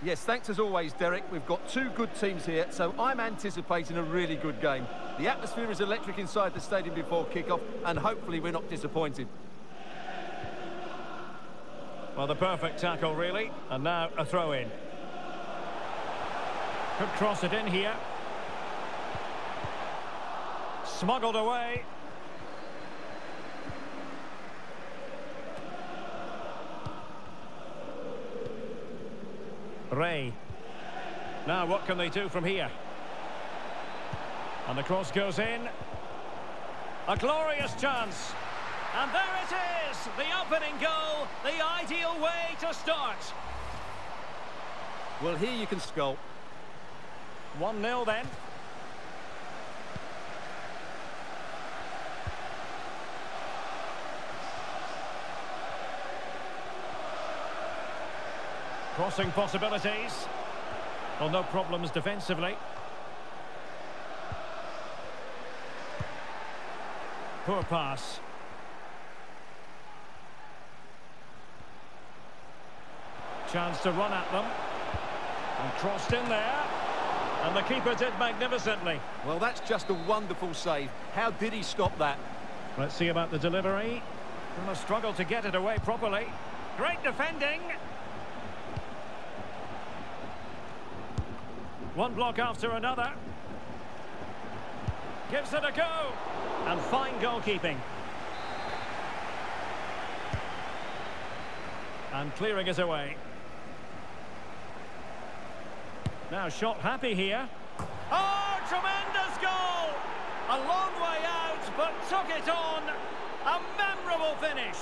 Yes, thanks as always, Derek. We've got two good teams here, so I'm anticipating a really good game. The atmosphere is electric inside the stadium before kick-off, and hopefully we're not disappointed. Well, the perfect tackle, really. And now a throw-in. Could cross it in here. Smuggled away. Ray. Now what can they do from here? And the cross goes in. A glorious chance. And there it is, the opening goal, the ideal way to start. Well, here you can sculpt. 1-0 then. Crossing possibilities. Well, no problems defensively. Poor pass. Chance to run at them. And crossed in there. And the keeper did magnificently. Well, that's just a wonderful save. How did he stop that? Let's see about the delivery. Gonna struggle to get it away properly. Great defending. One block after another. Gives it a go. And fine goalkeeping. And clearing it away. Now shot happy here. Oh, tremendous goal! A long way out, but took it on. A memorable finish.